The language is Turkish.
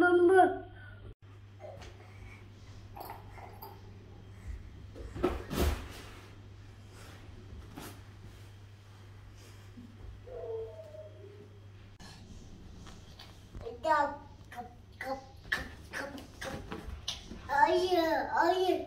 babamı. Hayır, hayır.